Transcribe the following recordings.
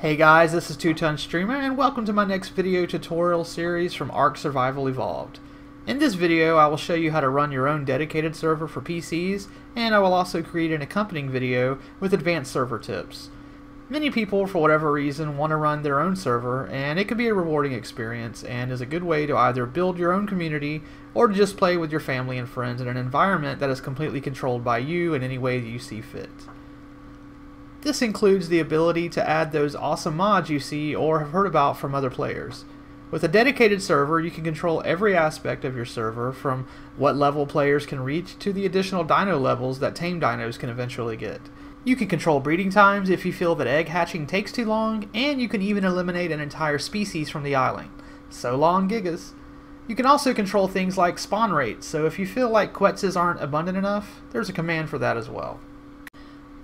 Hey guys, this is Two Ton Streamer, and welcome to my next video tutorial series from Ark Survival Evolved. In this video, I will show you how to run your own dedicated server for PCs, and I will also create an accompanying video with advanced server tips. Many people, for whatever reason, want to run their own server, and it can be a rewarding experience, and is a good way to either build your own community, or to just play with your family and friends in an environment that is completely controlled by you in any way that you see fit. This includes the ability to add those awesome mods you see or have heard about from other players. With a dedicated server, you can control every aspect of your server, from what level players can reach to the additional dino levels that tame dinos can eventually get. You can control breeding times if you feel that egg hatching takes too long, and you can even eliminate an entire species from the island. So long, Gigas! You can also control things like spawn rates, so if you feel like Quetzes aren't abundant enough, there's a command for that as well.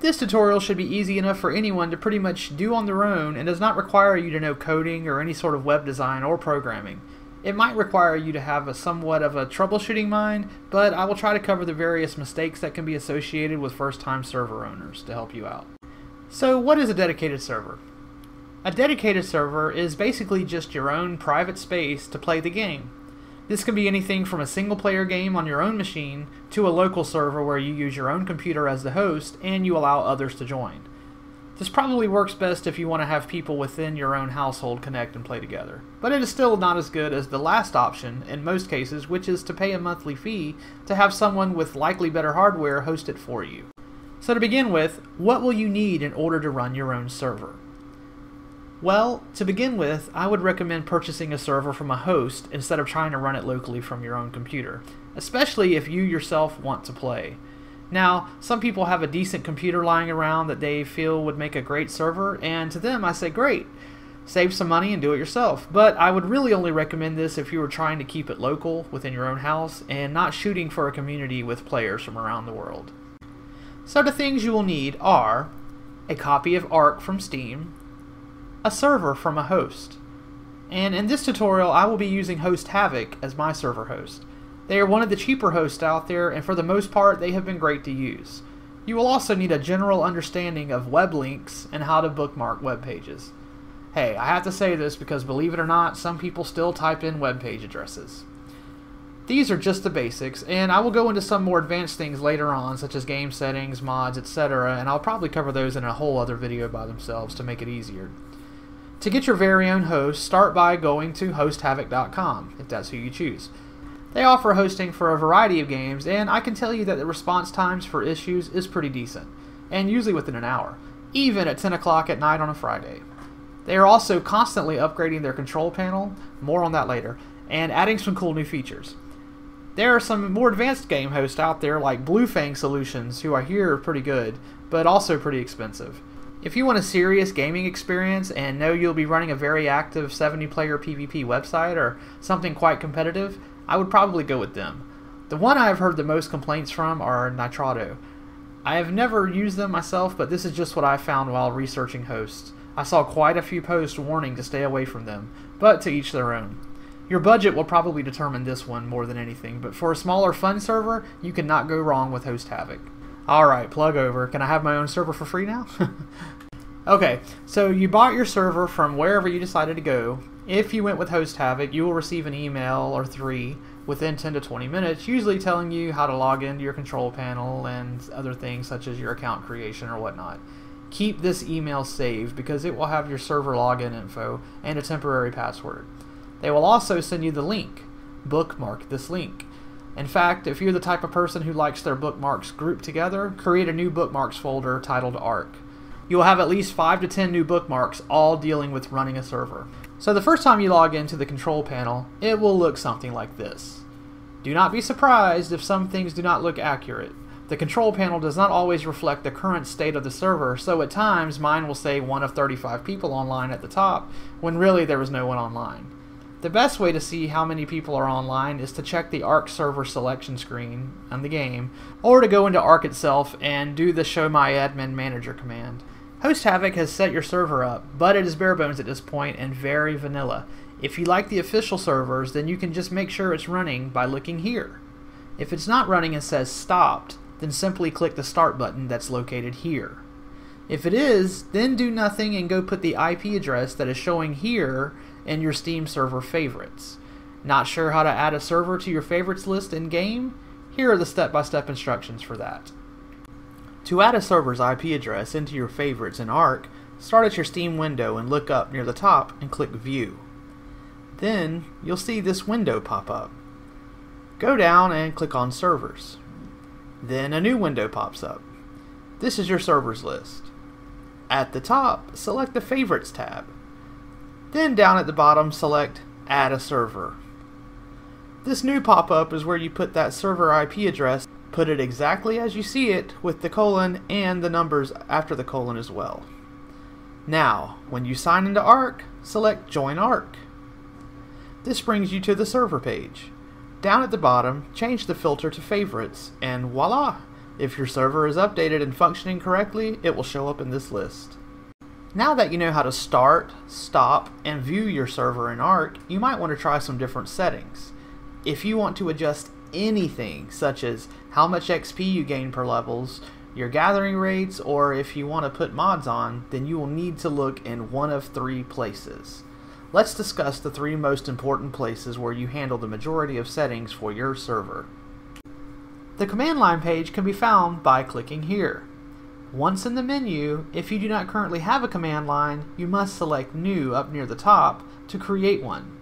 This tutorial should be easy enough for anyone to pretty much do on their own and does not require you to know coding or any sort of web design or programming. It might require you to have a somewhat of a troubleshooting mind, but I will try to cover the various mistakes that can be associated with first-time server owners to help you out. So what is a dedicated server? A dedicated server is basically just your own private space to play the game. This can be anything from a single player game on your own machine to a local server where you use your own computer as the host and you allow others to join. This probably works best if you want to have people within your own household connect and play together, but it is still not as good as the last option in most cases, which is to pay a monthly fee to have someone with likely better hardware host it for you. So to begin with, what will you need in order to run your own server? Well, to begin with, I would recommend purchasing a server from a host instead of trying to run it locally from your own computer, especially if you yourself want to play. Now, some people have a decent computer lying around that they feel would make a great server, and to them I say great. Save some money and do it yourself. But I would really only recommend this if you were trying to keep it local within your own house and not shooting for a community with players from around the world. So the things you will need are a copy of Ark from Steam, a server from a host. And in this tutorial, I will be using Host Havoc as my server host. They are one of the cheaper hosts out there, and for the most part, they have been great to use. You will also need a general understanding of web links and how to bookmark web pages. Hey, I have to say this because believe it or not, some people still type in web page addresses. These are just the basics, and I will go into some more advanced things later on, such as game settings, mods, etc., and I'll probably cover those in a whole other video by themselves to make it easier. To get your very own host, start by going to hosthavoc.com, if that's who you choose. They offer hosting for a variety of games, and I can tell you that the response times for issues is pretty decent, and usually within an hour, even at 10 o'clock at night on a Friday. They are also constantly upgrading their control panel, more on that later, and adding some cool new features. There are some more advanced game hosts out there like Bluefang Solutions, who I hear are pretty good, but also pretty expensive. If you want a serious gaming experience and know you'll be running a very active 70 player PvP website or something quite competitive, I would probably go with them. The one I've heard the most complaints from are Nitrado. I have never used them myself, but this is just what I found while researching hosts. I saw quite a few posts warning to stay away from them, but to each their own. Your budget will probably determine this one more than anything, but for a smaller fun server, you cannot go wrong with Host Havoc. Alright, plug over. Can I have my own server for free now? okay, so you bought your server from wherever you decided to go. If you went with Host Havoc, you will receive an email or three within 10 to 20 minutes, usually telling you how to log into your control panel and other things such as your account creation or whatnot. Keep this email saved because it will have your server login info and a temporary password. They will also send you the link. Bookmark this link. In fact, if you're the type of person who likes their bookmarks grouped together, create a new bookmarks folder titled Ark. You will have at least 5 to 10 new bookmarks, all dealing with running a server. So the first time you log into the control panel, it will look something like this. Do not be surprised if some things do not look accurate. The control panel does not always reflect the current state of the server, so at times mine will say one of 35 people online at the top, when really there was no one online. The best way to see how many people are online is to check the ARK server selection screen on the game, or to go into ARK itself and do the show my admin manager command. Host Havoc has set your server up, but it is bare bones at this point and very vanilla. If you like the official servers, then you can just make sure it's running by looking here. If it's not running and says stopped, then simply click the start button that's located here. If it is, then do nothing and go put the IP address that is showing here in your Steam server favorites. Not sure how to add a server to your favorites list in game? Here are the step-by-step -step instructions for that. To add a server's IP address into your favorites in ARK, start at your Steam window and look up near the top and click View. Then you'll see this window pop up. Go down and click on Servers. Then a new window pops up. This is your servers list. At the top, select the Favorites tab. Then down at the bottom, select Add a Server. This new pop-up is where you put that server IP address, put it exactly as you see it with the colon and the numbers after the colon as well. Now, when you sign into ARK, select Join ARK. This brings you to the server page. Down at the bottom, change the filter to Favorites, and voila! If your server is updated and functioning correctly, it will show up in this list. Now that you know how to start, stop, and view your server in ARK, you might want to try some different settings. If you want to adjust anything, such as how much XP you gain per levels, your gathering rates, or if you want to put mods on, then you will need to look in one of three places. Let's discuss the three most important places where you handle the majority of settings for your server. The command line page can be found by clicking here. Once in the menu, if you do not currently have a command line, you must select New up near the top to create one.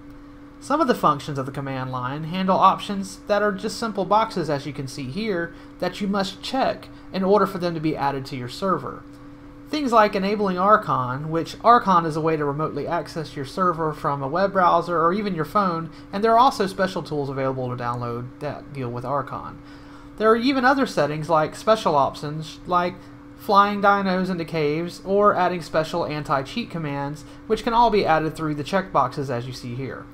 Some of the functions of the command line handle options that are just simple boxes as you can see here that you must check in order for them to be added to your server. Things like enabling RCON, which RCON is a way to remotely access your server from a web browser or even your phone, and there are also special tools available to download that deal with RCON. There are even other settings like special options, like flying dinos into caves, or adding special anti-cheat commands, which can all be added through the checkboxes as you see here.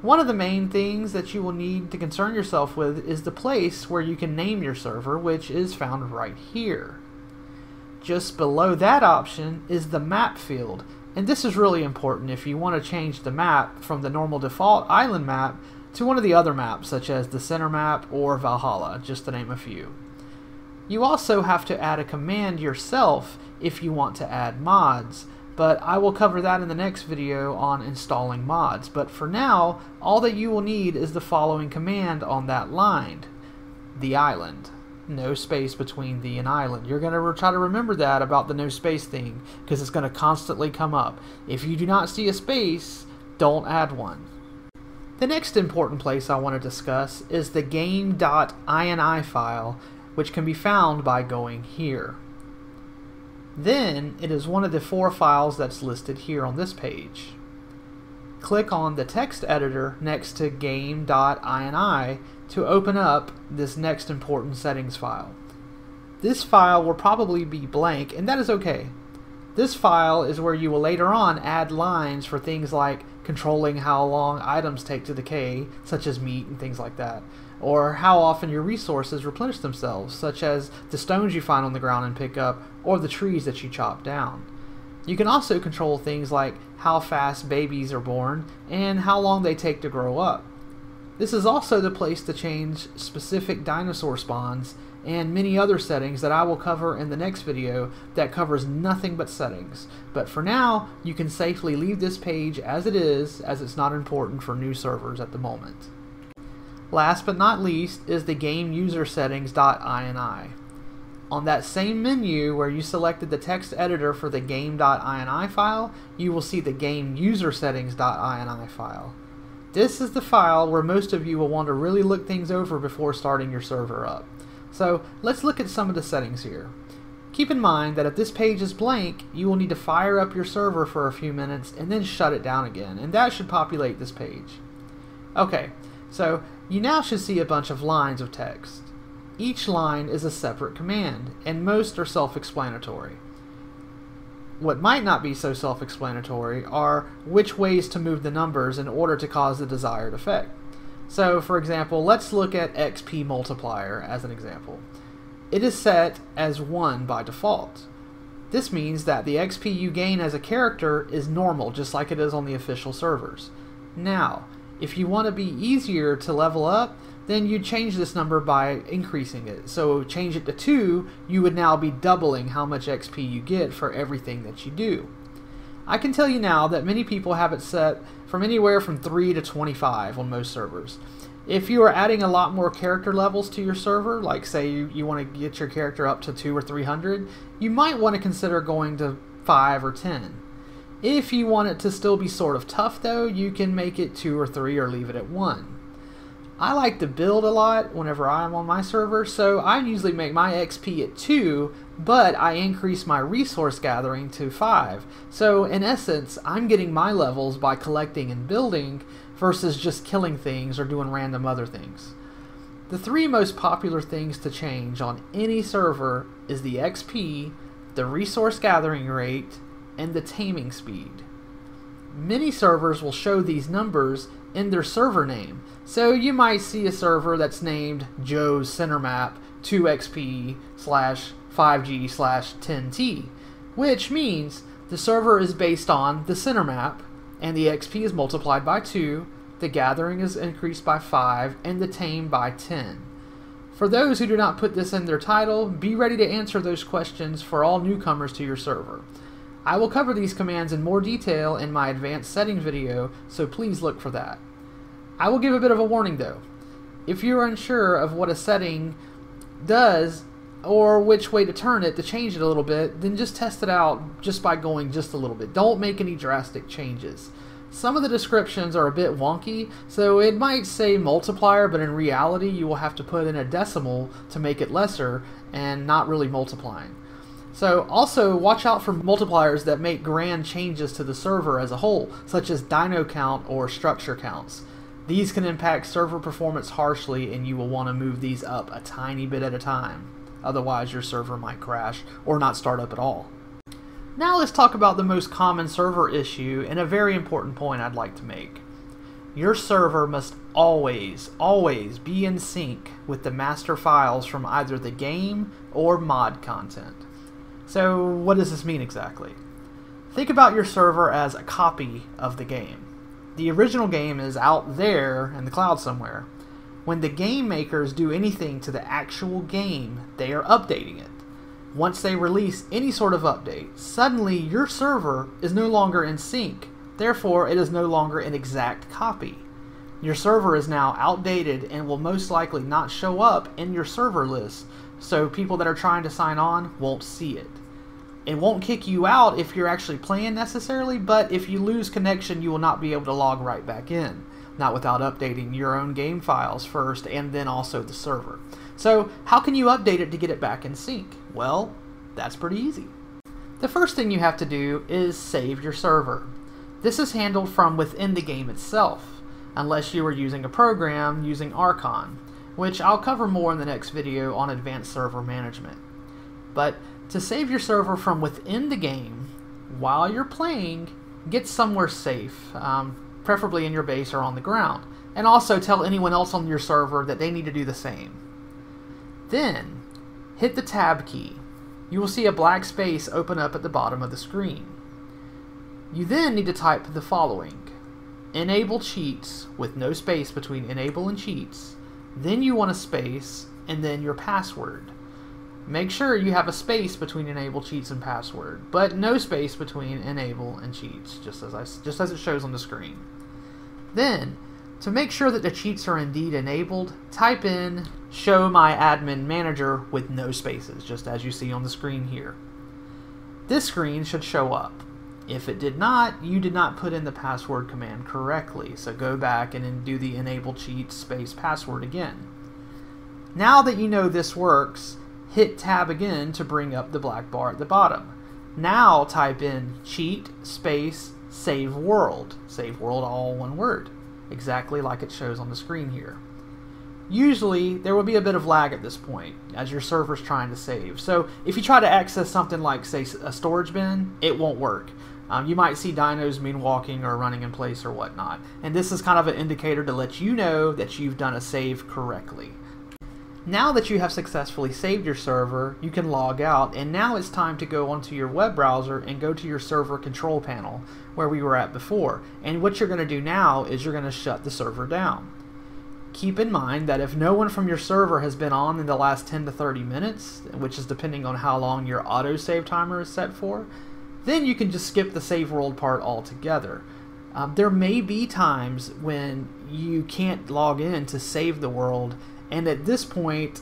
One of the main things that you will need to concern yourself with is the place where you can name your server, which is found right here. Just below that option is the map field, and this is really important if you want to change the map from the normal default island map to one of the other maps, such as the center map or Valhalla, just to name a few. You also have to add a command yourself if you want to add mods, but I will cover that in the next video on installing mods. But for now, all that you will need is the following command on that line, the island. No space between the and island. You're going to try to remember that about the no space thing, because it's going to constantly come up. If you do not see a space, don't add one. The next important place I want to discuss is the game.ini file, which can be found by going here. Then it is one of the four files that's listed here on this page. Click on the text editor next to game.ini to open up this next important settings file. This file will probably be blank, and that is okay. This file is where you will later on add lines for things like controlling how long items take to decay, such as meat and things like that, or how often your resources replenish themselves, such as the stones you find on the ground and pick up, or the trees that you chop down. You can also control things like how fast babies are born and how long they take to grow up. This is also the place to change specific dinosaur spawns and many other settings that I will cover in the next video that covers nothing but settings. But for now, you can safely leave this page as it is, as it's not important for new servers at the moment. Last but not least is the game user settings.ini. On that same menu where you selected the text editor for the game.ini file, you will see the game user settings.ini file. This is the file where most of you will want to really look things over before starting your server up. So let's look at some of the settings here. Keep in mind that if this page is blank, you will need to fire up your server for a few minutes and then shut it down again, and that should populate this page. Okay, so you now should see a bunch of lines of text. Each line is a separate command, and most are self-explanatory. What might not be so self-explanatory are which ways to move the numbers in order to cause the desired effect. So, for example, let's look at XP multiplier as an example. It is set as 1 by default. This means that the XP you gain as a character is normal, just like it is on the official servers. Now, if you want to be easier to level up, then you'd change this number by increasing it. So change it to 2, you would now be doubling how much XP you get for everything that you do. I can tell you now that many people have it set from anywhere from 3 to 25 on most servers. If you are adding a lot more character levels to your server, like say you, you want to get your character up to 2 or 300, you might want to consider going to 5 or 10. If you want it to still be sort of tough though, you can make it 2 or 3 or leave it at 1. I like to build a lot whenever I'm on my server, so I usually make my XP at 2, but I increase my resource gathering to 5. So in essence, I'm getting my levels by collecting and building, versus just killing things or doing random other things. The three most popular things to change on any server is the XP, the resource gathering rate, and the taming speed. Many servers will show these numbers in their server name, so you might see a server that's named Joe's Center Map 2XP slash 5G slash 10T, which means the server is based on the center map and the XP is multiplied by 2, the gathering is increased by 5, and the tame by 10. For those who do not put this in their title, be ready to answer those questions for all newcomers to your server. I will cover these commands in more detail in my advanced setting video, so please look for that. I will give a bit of a warning though. If you're unsure of what a setting does, or which way to turn it to change it a little bit, then just test it out just by going just a little bit. Don't make any drastic changes. Some of the descriptions are a bit wonky, so it might say multiplier, but in reality you will have to put in a decimal to make it lesser and not really multiplying. So also watch out for multipliers that make grand changes to the server as a whole, such as dino count or structure counts. These can impact server performance harshly and you will want to move these up a tiny bit at a time. Otherwise, your server might crash or not start up at all. Now let's talk about the most common server issue and a very important point I'd like to make. Your server must always, always be in sync with the master files from either the game or mod content. So what does this mean exactly? Think about your server as a copy of the game. The original game is out there in the cloud somewhere, when the game makers do anything to the actual game, they are updating it. Once they release any sort of update, suddenly your server is no longer in sync. Therefore, it is no longer an exact copy. Your server is now outdated and will most likely not show up in your server list, so people that are trying to sign on won't see it. It won't kick you out if you're actually playing necessarily, but if you lose connection, you will not be able to log right back in not without updating your own game files first and then also the server. So how can you update it to get it back in sync? Well, that's pretty easy. The first thing you have to do is save your server. This is handled from within the game itself, unless you are using a program using RCON, which I'll cover more in the next video on advanced server management. But to save your server from within the game, while you're playing, get somewhere safe. Um, preferably in your base or on the ground, and also tell anyone else on your server that they need to do the same. Then, hit the Tab key. You will see a black space open up at the bottom of the screen. You then need to type the following. Enable cheats with no space between enable and cheats. Then you want a space and then your password. Make sure you have a space between enable cheats and password, but no space between enable and cheats, just as I, just as it shows on the screen. Then, to make sure that the cheats are indeed enabled, type in show my admin manager with no spaces, just as you see on the screen here. This screen should show up. If it did not, you did not put in the password command correctly, so go back and do the enable cheat space password again. Now that you know this works, hit tab again to bring up the black bar at the bottom. Now type in cheat space save world. Save world all one word, exactly like it shows on the screen here. Usually, there will be a bit of lag at this point, as your server's trying to save. So, if you try to access something like, say, a storage bin, it won't work. Um, you might see dinos moonwalking or running in place or whatnot. And this is kind of an indicator to let you know that you've done a save correctly. Now that you have successfully saved your server, you can log out, and now it's time to go onto your web browser and go to your server control panel, where we were at before. And what you're going to do now is you're going to shut the server down. keep in mind that if no one from your server has been on in the last 10 to 30 minutes, which is depending on how long your autosave timer is set for, then you can just skip the save world part altogether. Um, there may be times when you can't log in to save the world, and at this point,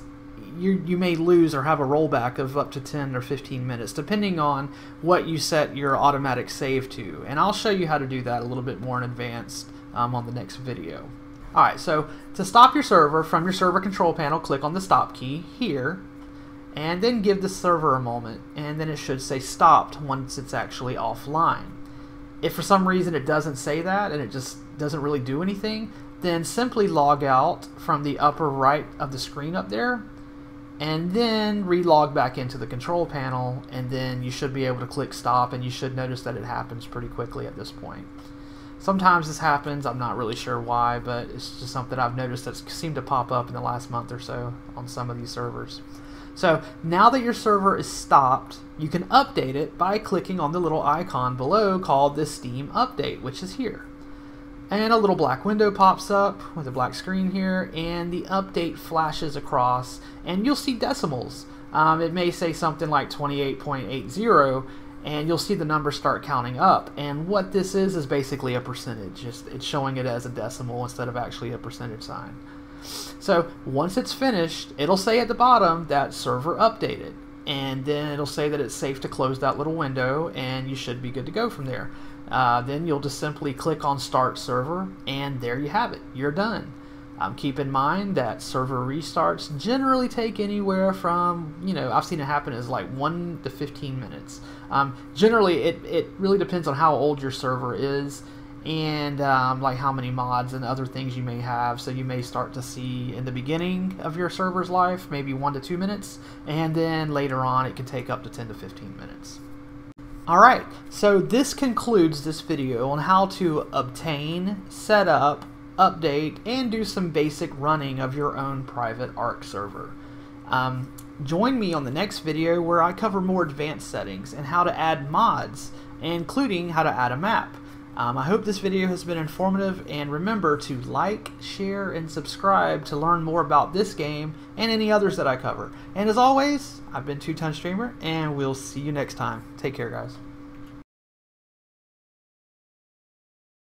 you, you may lose or have a rollback of up to 10 or 15 minutes, depending on what you set your automatic save to. And I'll show you how to do that a little bit more in advance um, on the next video. Alright, so to stop your server from your server control panel, click on the stop key here, and then give the server a moment, and then it should say stopped once it's actually offline. If for some reason it doesn't say that and it just doesn't really do anything, then simply log out from the upper right of the screen up there and then relog back into the control panel and then you should be able to click stop and you should notice that it happens pretty quickly at this point. Sometimes this happens, I'm not really sure why, but it's just something I've noticed that's seemed to pop up in the last month or so on some of these servers. So now that your server is stopped, you can update it by clicking on the little icon below called the Steam Update, which is here. And a little black window pops up with a black screen here, and the update flashes across, and you'll see decimals. Um, it may say something like 28.80, and you'll see the numbers start counting up. And what this is is basically a percentage. It's, it's showing it as a decimal instead of actually a percentage sign. So once it's finished, it'll say at the bottom that server updated. And then it'll say that it's safe to close that little window, and you should be good to go from there. Uh, then you'll just simply click on Start Server, and there you have it. You're done. Um, keep in mind that server restarts generally take anywhere from, you know, I've seen it happen as like 1 to 15 minutes. Um, generally, it, it really depends on how old your server is and um, like how many mods and other things you may have. So you may start to see in the beginning of your server's life, maybe 1 to 2 minutes, and then later on it can take up to 10 to 15 minutes. Alright, so this concludes this video on how to obtain, set up, update, and do some basic running of your own private ARK server. Um, join me on the next video where I cover more advanced settings and how to add mods, including how to add a map. Um, I hope this video has been informative and remember to like, share, and subscribe to learn more about this game and any others that I cover. And as always, I've been Two Ton Streamer and we'll see you next time. Take care guys.